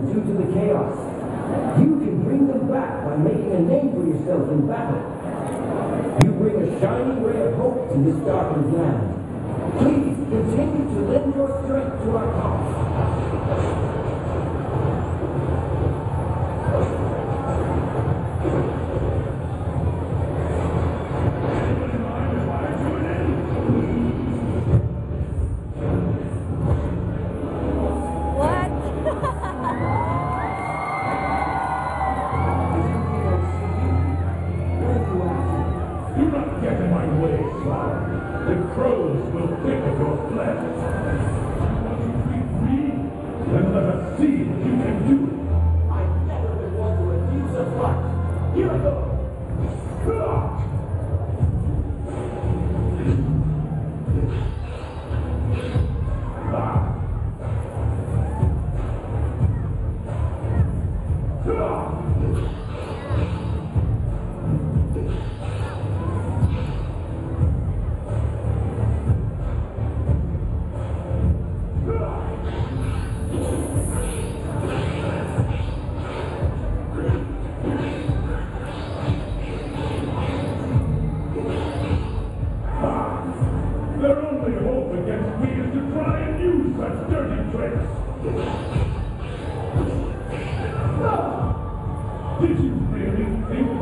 this due to the chaos. You can bring them back by making a name for yourself in battle. You bring a shining ray of hope to this darkened land. Please continue to lend your strength to our cause. Their only hope against me is to try and use such dirty tricks.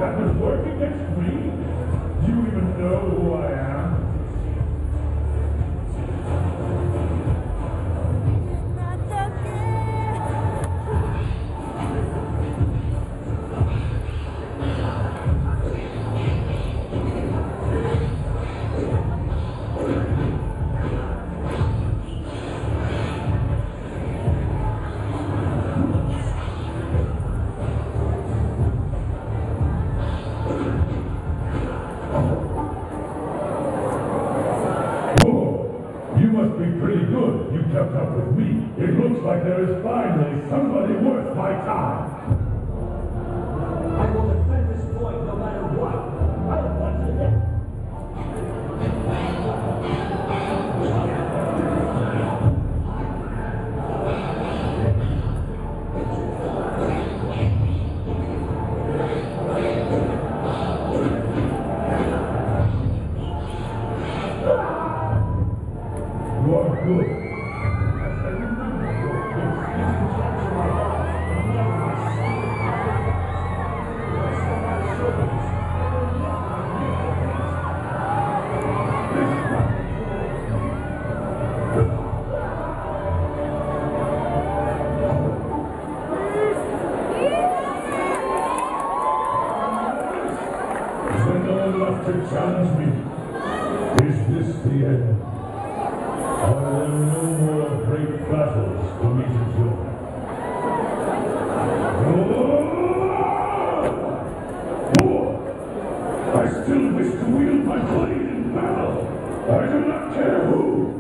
That would work against me? Do you even know who I Be pretty good. You kept up with me. It looks like there is finally somebody worth my time. To challenge me? Is this the end? Are there no more great battles for me to join? Oh! I still wish to wield my blade in battle. I do not care who.